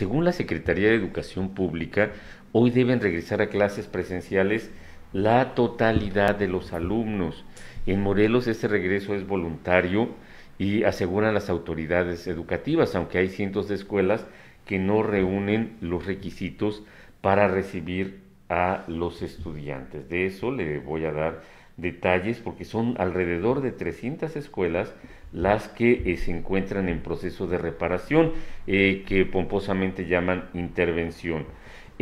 según la Secretaría de Educación Pública, hoy deben regresar a clases presenciales la totalidad de los alumnos. En Morelos ese regreso es voluntario y aseguran las autoridades educativas, aunque hay cientos de escuelas que no reúnen los requisitos para recibir a los estudiantes. De eso le voy a dar detalles porque son alrededor de 300 escuelas las que eh, se encuentran en proceso de reparación, eh, que pomposamente llaman intervención.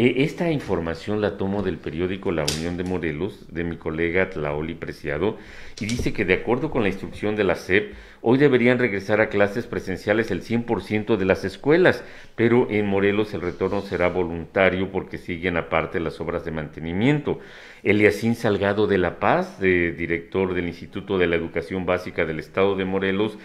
Eh, esta información la tomo del periódico La Unión de Morelos, de mi colega Tlaoli Preciado, y dice que de acuerdo con la instrucción de la SEP, hoy deberían regresar a clases presenciales el 100% de las escuelas, pero en Morelos el retorno será voluntario porque siguen aparte las obras de mantenimiento. Eliasín Salgado de La Paz, director del Instituto de la Educación Básica del Estado de Morelos,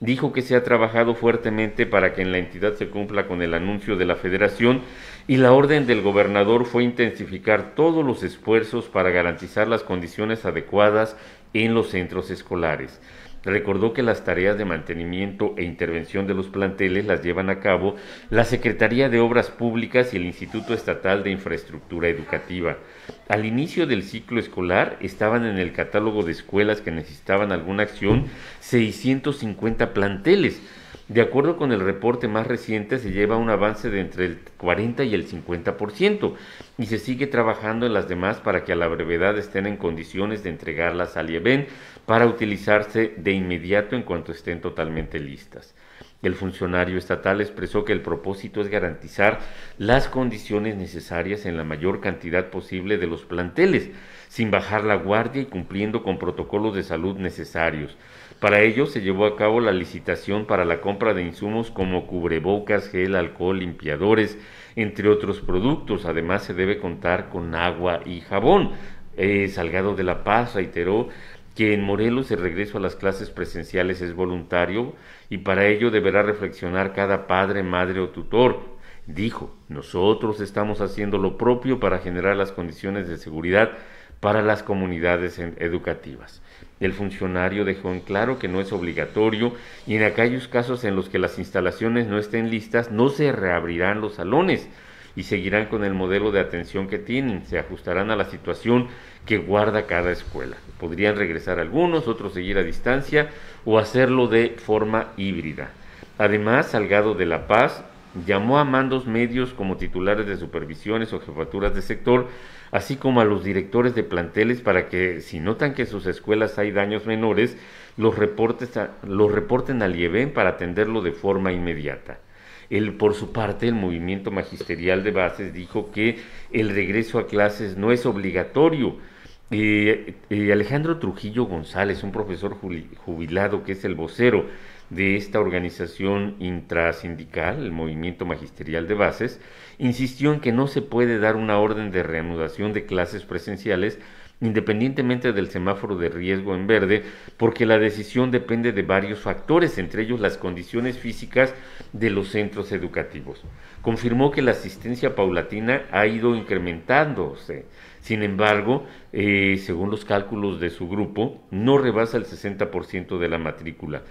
dijo que se ha trabajado fuertemente para que en la entidad se cumpla con el anuncio de la federación y la orden del gobernador fue intensificar todos los esfuerzos para garantizar las condiciones adecuadas en los centros escolares. Recordó que las tareas de mantenimiento e intervención de los planteles las llevan a cabo la Secretaría de Obras Públicas y el Instituto Estatal de Infraestructura Educativa. Al inicio del ciclo escolar estaban en el catálogo de escuelas que necesitaban alguna acción 650 planteles de acuerdo con el reporte más reciente, se lleva un avance de entre el 40 y el 50% y se sigue trabajando en las demás para que a la brevedad estén en condiciones de entregarlas al IEBEN para utilizarse de inmediato en cuanto estén totalmente listas. El funcionario estatal expresó que el propósito es garantizar las condiciones necesarias en la mayor cantidad posible de los planteles, sin bajar la guardia y cumpliendo con protocolos de salud necesarios. Para ello se llevó a cabo la licitación para la compra de insumos como cubrebocas, gel, alcohol, limpiadores, entre otros productos. Además se debe contar con agua y jabón. Eh, Salgado de la Paz reiteró que en Morelos el regreso a las clases presenciales es voluntario y para ello deberá reflexionar cada padre, madre o tutor. Dijo, nosotros estamos haciendo lo propio para generar las condiciones de seguridad para las comunidades educativas. El funcionario dejó en claro que no es obligatorio y en aquellos casos en los que las instalaciones no estén listas no se reabrirán los salones y seguirán con el modelo de atención que tienen, se ajustarán a la situación que guarda cada escuela. Podrían regresar algunos, otros seguir a distancia o hacerlo de forma híbrida. Además, Salgado de la Paz llamó a mandos medios como titulares de supervisiones o jefaturas de sector así como a los directores de planteles para que, si notan que en sus escuelas hay daños menores, los, reportes los reporten al IEBEN para atenderlo de forma inmediata. El, por su parte, el movimiento magisterial de bases dijo que el regreso a clases no es obligatorio. Alejandro Trujillo González, un profesor jubilado que es el vocero de esta organización intrasindical, el Movimiento Magisterial de Bases, insistió en que no se puede dar una orden de reanudación de clases presenciales independientemente del semáforo de riesgo en verde, porque la decisión depende de varios factores, entre ellos las condiciones físicas de los centros educativos. Confirmó que la asistencia paulatina ha ido incrementándose. Sin embargo, eh, según los cálculos de su grupo, no rebasa el 60% de la matrícula.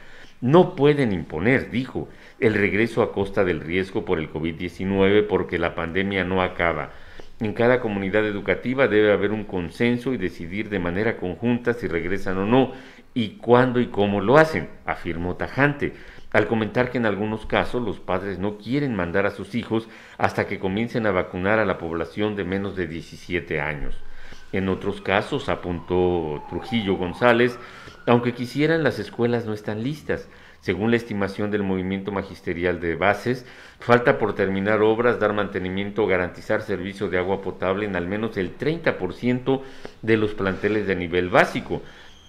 No pueden imponer, dijo, el regreso a costa del riesgo por el COVID-19 porque la pandemia no acaba. En cada comunidad educativa debe haber un consenso y decidir de manera conjunta si regresan o no y cuándo y cómo lo hacen, afirmó tajante, al comentar que en algunos casos los padres no quieren mandar a sus hijos hasta que comiencen a vacunar a la población de menos de 17 años. En otros casos, apuntó Trujillo González, aunque quisieran, las escuelas no están listas. Según la estimación del movimiento magisterial de bases, falta por terminar obras, dar mantenimiento garantizar servicio de agua potable en al menos el 30% de los planteles de nivel básico.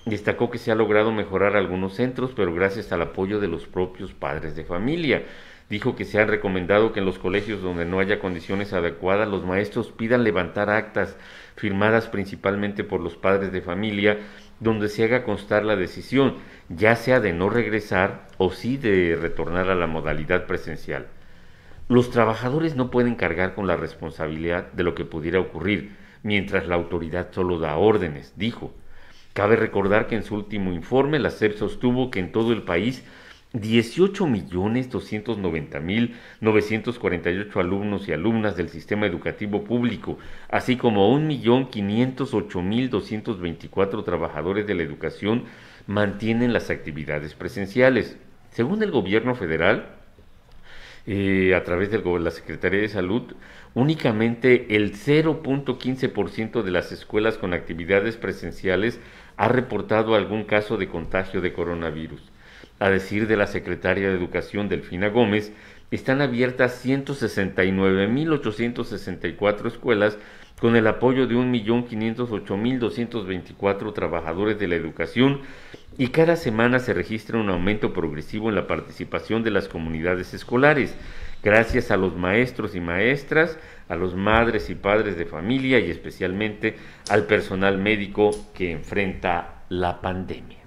Destacó que se ha logrado mejorar algunos centros, pero gracias al apoyo de los propios padres de familia. Dijo que se ha recomendado que en los colegios donde no haya condiciones adecuadas los maestros pidan levantar actas firmadas principalmente por los padres de familia donde se haga constar la decisión, ya sea de no regresar o sí de retornar a la modalidad presencial. Los trabajadores no pueden cargar con la responsabilidad de lo que pudiera ocurrir, mientras la autoridad solo da órdenes, dijo. Cabe recordar que en su último informe la SEP sostuvo que en todo el país 18.290.948 alumnos y alumnas del sistema educativo público, así como 1.508.224 trabajadores de la educación mantienen las actividades presenciales. Según el gobierno federal, eh, a través de la Secretaría de Salud, únicamente el 0.15% de las escuelas con actividades presenciales ha reportado algún caso de contagio de coronavirus. A decir de la secretaria de Educación Delfina Gómez, están abiertas 169.864 escuelas con el apoyo de 1.508.224 trabajadores de la educación y cada semana se registra un aumento progresivo en la participación de las comunidades escolares, gracias a los maestros y maestras, a los madres y padres de familia y especialmente al personal médico que enfrenta la pandemia.